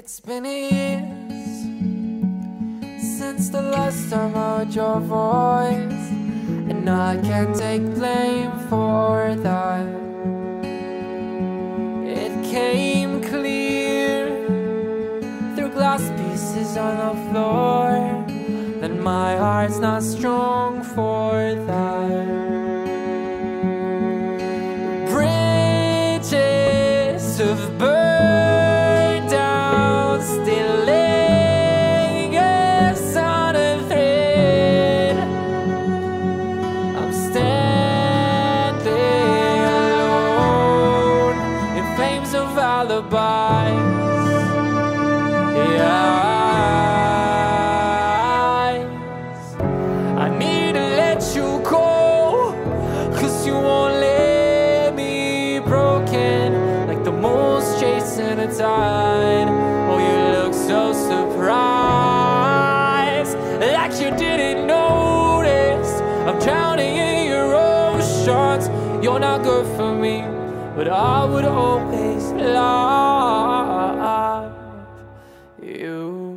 It's been years since the last time I heard your voice, and I can't take blame for that. It came clear through glass pieces on the floor that my heart's not strong for that. Bridges of alibis. Yes. I need to let you go, cause you won't let me broken like the moon's chasing a tide. Oh, you look so surprised, like you didn't notice. I'm drowning in your oceans. You're not good for me, but I would always love you